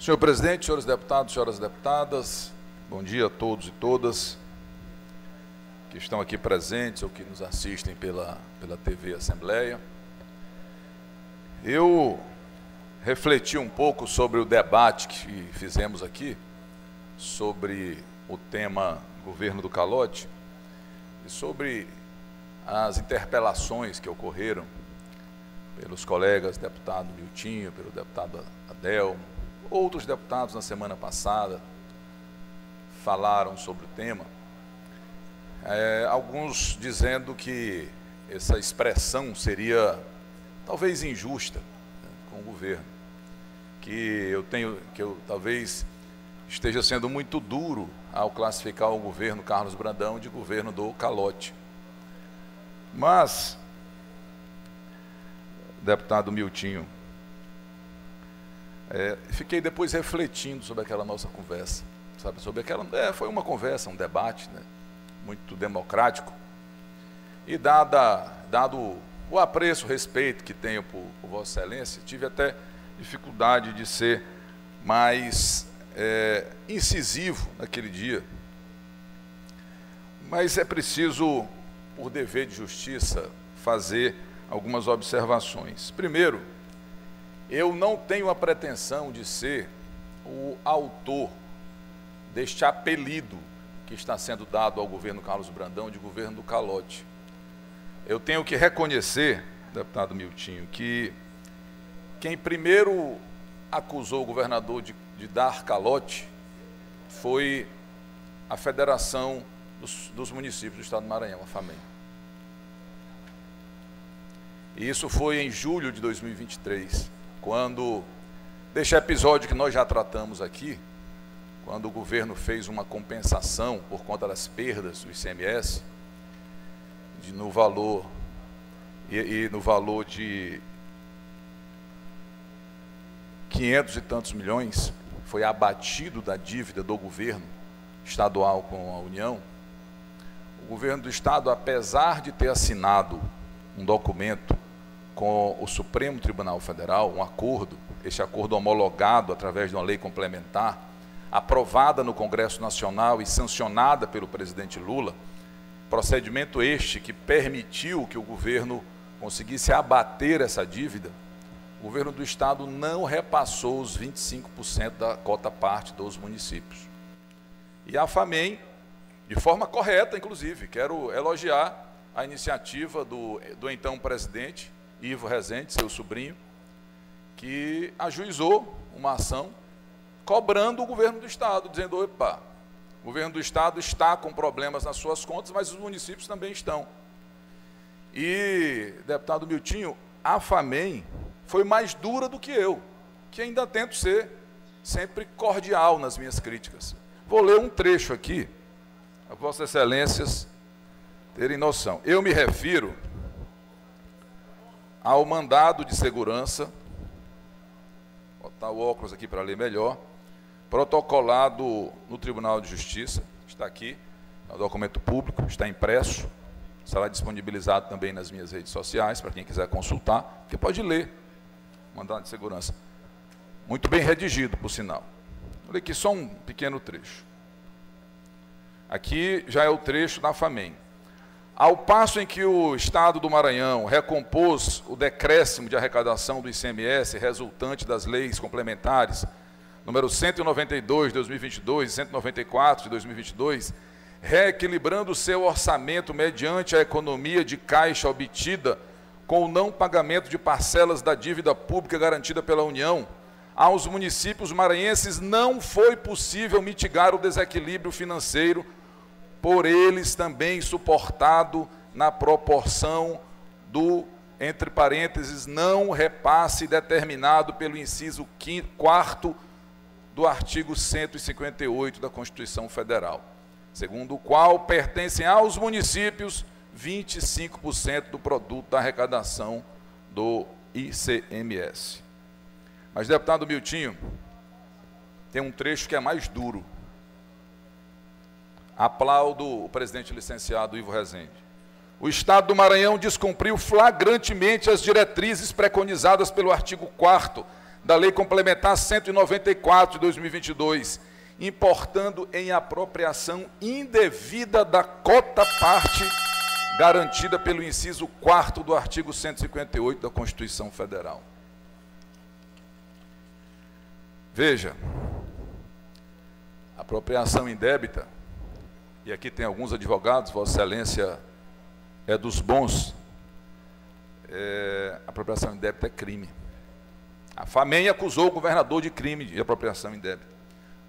Senhor presidente, senhores deputados, senhoras deputadas, bom dia a todos e todas que estão aqui presentes ou que nos assistem pela, pela TV Assembleia. Eu refleti um pouco sobre o debate que fizemos aqui, sobre o tema governo do calote, e sobre as interpelações que ocorreram pelos colegas deputado Miltinho, pelo deputado Adelmo, outros deputados na semana passada falaram sobre o tema. É, alguns dizendo que essa expressão seria talvez injusta né, com o governo, que eu tenho, que eu talvez esteja sendo muito duro ao classificar o governo Carlos Brandão de governo do calote. Mas, deputado Miltinho, é, fiquei depois refletindo sobre aquela nossa conversa, sabe, sobre aquela, é, foi uma conversa, um debate, né, muito democrático, e dada, dado o apreço, o respeito que tenho por, por Vossa Excelência, tive até dificuldade de ser mais é, incisivo naquele dia, mas é preciso, por dever de justiça, fazer algumas observações. Primeiro, eu não tenho a pretensão de ser o autor deste apelido que está sendo dado ao governo Carlos Brandão de governo do calote. Eu tenho que reconhecer, deputado Miltinho, que quem primeiro acusou o governador de, de dar calote foi a Federação dos, dos, Municípios do Estado do Maranhão, a FAMEM. E isso foi em julho de 2023 quando, deste episódio que nós já tratamos aqui, quando o governo fez uma compensação por conta das perdas do ICMS, de, no valor e, e no valor de 500 e tantos milhões, foi abatido da dívida do governo estadual com a União, o governo do estado, apesar de ter assinado um documento com o Supremo Tribunal Federal um acordo, este acordo homologado através de uma lei complementar, aprovada no Congresso Nacional e sancionada pelo presidente Lula, procedimento este que permitiu que o governo conseguisse abater essa dívida, o governo do estado não repassou os 25% da cota parte dos municípios. E a FAMEM, de forma correta, inclusive, quero elogiar a iniciativa do, do então presidente, Ivo Rezende, seu sobrinho, que ajuizou uma ação cobrando o governo do Estado, dizendo: opa, o governo do Estado está com problemas nas suas contas, mas os municípios também estão. E, deputado Miltinho, a FAMEM foi mais dura do que eu, que ainda tento ser sempre cordial nas minhas críticas. Vou ler um trecho aqui, a Vossas Excelências terem noção. Eu me refiro ao mandado de segurança, vou botar o óculos aqui para ler melhor, protocolado no Tribunal de Justiça, está aqui, é um documento público, está impresso, será disponibilizado também nas minhas redes sociais, para quem quiser consultar, que pode ler mandado de segurança. Muito bem redigido, por sinal. Vou ler aqui só um pequeno trecho. Aqui já é o trecho da FAMEM. Ao passo em que o Estado do Maranhão recompôs o decréscimo de arrecadação do ICMS resultante das leis complementares número 192 de 2022 e 194 de 2022, reequilibrando seu orçamento mediante a economia de caixa obtida com o não pagamento de parcelas da dívida pública garantida pela União, aos municípios maranhenses não foi possível mitigar o desequilíbrio financeiro por eles também suportado na proporção do, entre parênteses, não repasse determinado pelo inciso 4 do artigo 158 da Constituição Federal, segundo o qual pertencem aos municípios 25% do produto da arrecadação do ICMS. Mas, deputado Miltinho, tem um trecho que é mais duro Aplaudo o presidente licenciado Ivo Rezende. O Estado do Maranhão descumpriu flagrantemente as diretrizes preconizadas pelo artigo 4 da Lei Complementar 194 de 2022, importando em apropriação indevida da cota parte garantida pelo inciso 4 do artigo 158 da Constituição Federal. Veja, apropriação indébita, e aqui tem alguns advogados, Vossa Excelência é dos bons, é, apropriação indébita é crime. A FAMEM acusou o governador de crime de apropriação indébita.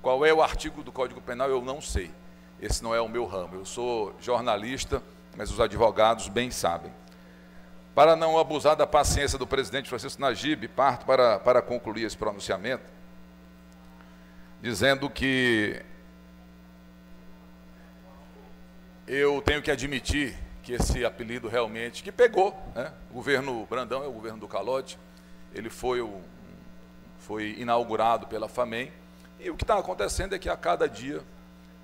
Qual é o artigo do Código Penal? Eu não sei. Esse não é o meu ramo. Eu sou jornalista, mas os advogados bem sabem. Para não abusar da paciência do presidente Francisco Najib, parto para, para concluir esse pronunciamento, dizendo que eu tenho que admitir que esse apelido realmente, que pegou, né? o governo Brandão é o governo do calote, ele foi, o, foi inaugurado pela FAMEM, e o que está acontecendo é que a cada dia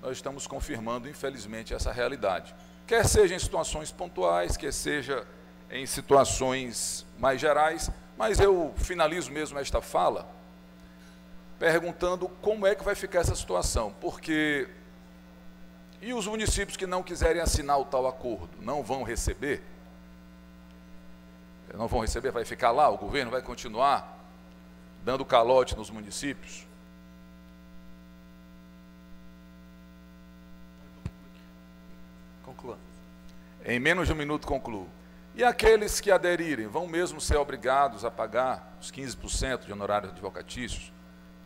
nós estamos confirmando, infelizmente, essa realidade. Quer seja em situações pontuais, quer seja em situações mais gerais, mas eu finalizo mesmo esta fala perguntando como é que vai ficar essa situação, porque e os municípios que não quiserem assinar o tal acordo, não vão receber? Não vão receber, vai ficar lá, o governo vai continuar dando calote nos municípios? Conclua. Em menos de um minuto concluo. E aqueles que aderirem vão mesmo ser obrigados a pagar os 15% de honorários advocatícios,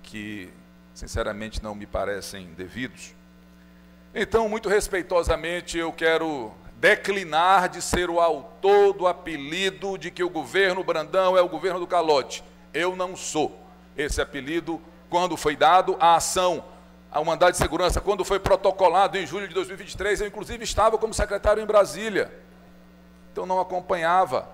que sinceramente não me parecem devidos? Então, muito respeitosamente, eu quero declinar de ser o autor do apelido de que o governo Brandão é o governo do calote. Eu não sou. Esse apelido, quando foi dado, a ação, ao mandado de segurança, quando foi protocolado em julho de 2023, eu inclusive estava como secretário em Brasília. Então não acompanhava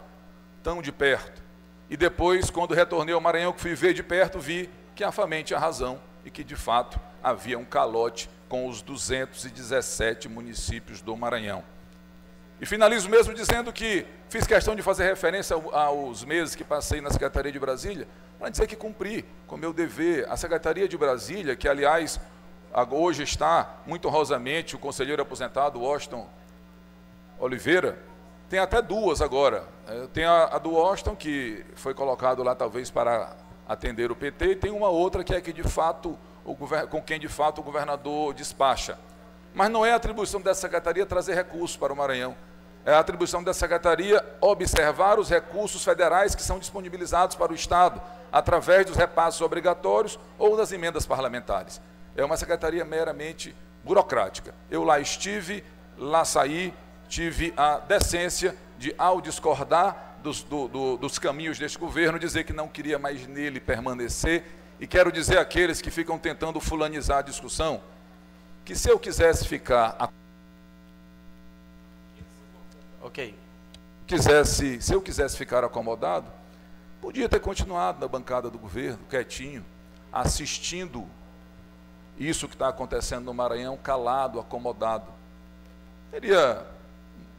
tão de perto. E depois, quando retornei ao Maranhão, que fui ver de perto, vi que a FAMEN tinha razão e que de fato havia um calote com os 217 municípios do Maranhão. E finalizo mesmo dizendo que fiz questão de fazer referência aos meses que passei na Secretaria de Brasília, para dizer que cumpri com meu dever. A Secretaria de Brasília, que aliás hoje está muito honrosamente o conselheiro aposentado Washington Oliveira, tem até duas agora. É, tem a, a do Washington, que foi colocado lá talvez para atender o PT, e tem uma outra que é que de fato com quem de fato o governador despacha. Mas não é atribuição dessa secretaria trazer recursos para o Maranhão. É a atribuição dessa secretaria observar os recursos federais que são disponibilizados para o Estado, através dos repassos obrigatórios ou das emendas parlamentares. É uma secretaria meramente burocrática. Eu lá estive, lá saí, tive a decência de, ao discordar dos, do, do, dos caminhos deste governo, dizer que não queria mais nele permanecer e quero dizer àqueles que ficam tentando fulanizar a discussão, que se eu quisesse ficar. Ok. Quisesse, se eu quisesse ficar acomodado, podia ter continuado na bancada do governo, quietinho, assistindo isso que está acontecendo no Maranhão, calado, acomodado. Teria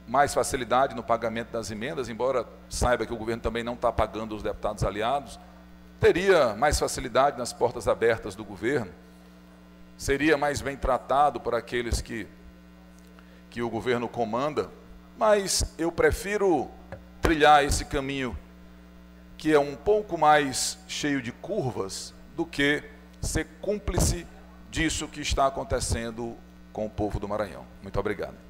mais facilidade no pagamento das emendas, embora saiba que o governo também não está pagando os deputados aliados, teria mais facilidade nas portas abertas do governo, seria mais bem tratado por aqueles que, que o governo comanda, mas eu prefiro trilhar esse caminho que é um pouco mais cheio de curvas do que ser cúmplice disso que está acontecendo com o povo do Maranhão. Muito obrigado.